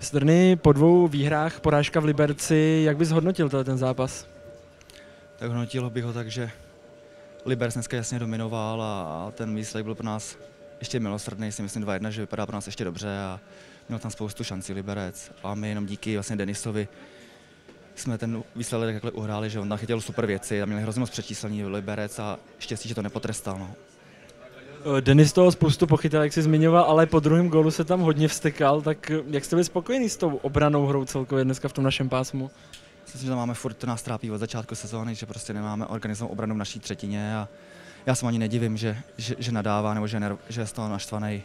Strny po dvou výhrách, porážka v Liberci, jak bys hodnotil ten zápas? Tak hodnotil bych ho tak, že Liberec dneska jasně dominoval a ten výsledek byl pro nás ještě milosrdný, si myslím 2-1, že vypadá pro nás ještě dobře a měl tam spoustu šancí Liberec a my jenom díky vlastně Denisovi jsme ten výsledek takhle uhráli, že on tam chytil super věci a měli hrozně moc přečíslení Liberec a štěstí, že to nepotrestal. No. Denis toho spoustu pochytal, jak jsi zmiňoval, ale po druhém gólu se tam hodně vstekal, tak jak jste byli spokojený s tou obranou hrou celkově dneska v tom našem pásmu? Myslím, že tam máme furt, nás trápí od začátku sezóny, že prostě nemáme organizovanou obranu v naší třetině a já se ani nedivím, že, že, že nadává nebo že, nerv, že je z toho naštvaný,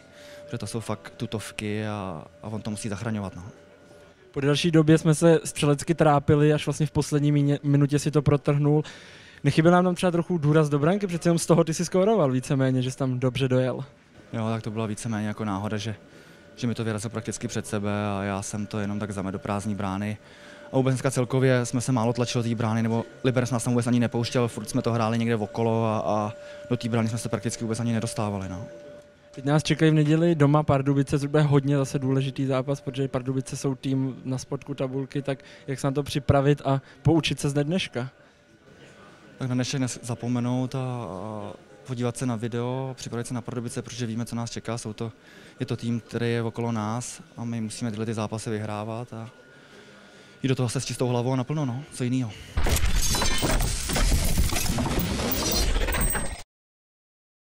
že to jsou fakt tutovky a, a on to musí zachraňovat. No. Po další době jsme se střelecky trápili, až vlastně v poslední minutě si to protrhnul. Nechyběl nám tam třeba trochu důraz do branky, přece jenom z toho ty si skóroval víceméně, že jsi tam dobře dojel. Jo, tak to byla víceméně jako náhoda, že, že mi to vyrazilo prakticky před sebe a já jsem to jenom tak zamet do prázdní brány. A vůbec dneska celkově jsme se málo tlačili do té brány, nebo Liberec nás tam vůbec ani nepouštěl, furt jsme to hráli někde okolo a, a do té brány jsme se prakticky vůbec ani nedostávali. No. Teď nás čekají v neděli doma Pardubice, což bude hodně zase důležitý zápas, protože Pardubice jsou tým na spodku tabulky, tak jak se na to připravit a poučit se z dneška? Tak na dnešek zapomenout a, podívat se na video, připravit se na Pardubice, protože víme, co nás čeká. Jsou to, je to tým, který je okolo nás a my musíme tyhle ty zápasy vyhrávat a jít do toho se s čistou hlavou a naplno, no, co jiného.